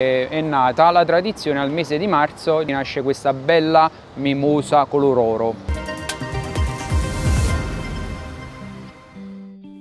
È nata la tradizione al mese di marzo, nasce questa bella mimosa color oro.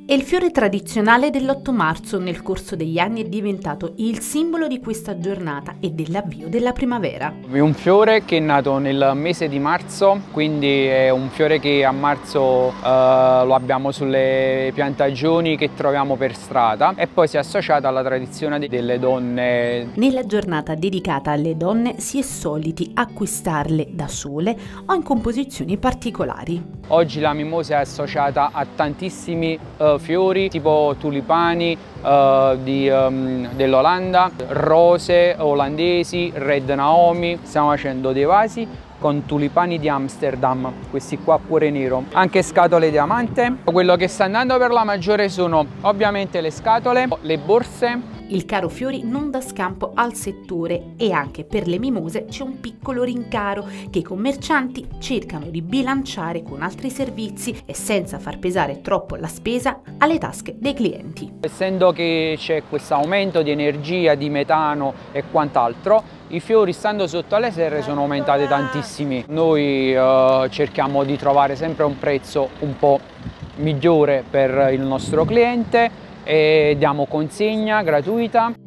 È il fiore tradizionale dell'8 marzo nel corso degli anni è diventato il simbolo di questa giornata e dell'avvio della primavera. È un fiore che è nato nel mese di marzo, quindi è un fiore che a marzo eh, lo abbiamo sulle piantagioni che troviamo per strada e poi si è associata alla tradizione delle donne. Nella giornata dedicata alle donne si è soliti acquistarle da sole o in composizioni particolari. Oggi la mimosa è associata a tantissimi uh, fiori tipo tulipani uh, um, dell'Olanda, rose olandesi, red Naomi, stiamo facendo dei vasi con tulipani di Amsterdam, questi qua cuore nero, anche scatole diamante. Quello che sta andando per la maggiore sono ovviamente le scatole, le borse, il caro fiori non dà scampo al settore e anche per le mimose c'è un piccolo rincaro che i commercianti cercano di bilanciare con altri servizi e senza far pesare troppo la spesa alle tasche dei clienti. Essendo che c'è questo aumento di energia, di metano e quant'altro, i fiori stando sotto alle serre sono aumentati tantissimi. Noi eh, cerchiamo di trovare sempre un prezzo un po' migliore per il nostro cliente e diamo consegna gratuita.